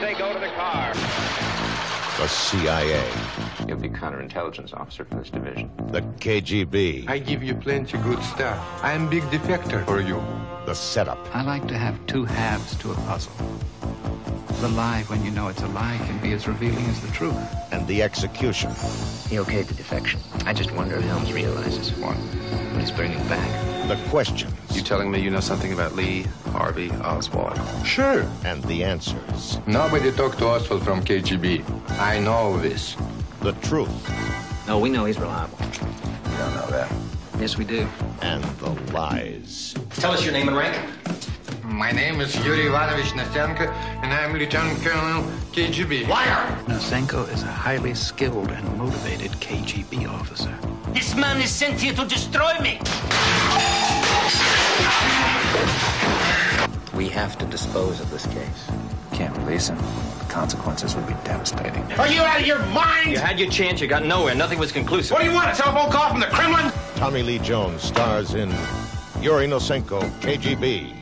they go to the car. The CIA. You'll be counterintelligence officer for this division. The KGB. I give you plenty of good stuff. I am big defector for you. The setup. I like to have two halves to a puzzle. The lie, when you know it's a lie, can be as revealing as the truth. And the execution. He okayed the defection. I just wonder if Helms realizes what when he's bringing back. The questions. You telling me you know something about Lee, Harvey, Oswald? Sure. And the answers. Nobody talked to Oswald from KGB. I know this. The truth. No, we know he's reliable. You don't know that. Yes, we do. And the lies. Tell us your name and rank. My name is Yuri Ivanovich Nosenko, and I'm Lieutenant Colonel KGB. Liar! Nosenko is a highly skilled and motivated KGB officer. This man is sent here to destroy me. We have to dispose of this case. Can't release him. The consequences would be devastating. Are you out of your mind? You had your chance. You got nowhere. Nothing was conclusive. What do you want? A telephone call from the Kremlin? Tommy Lee Jones stars in Yuri Nosenko, KGB.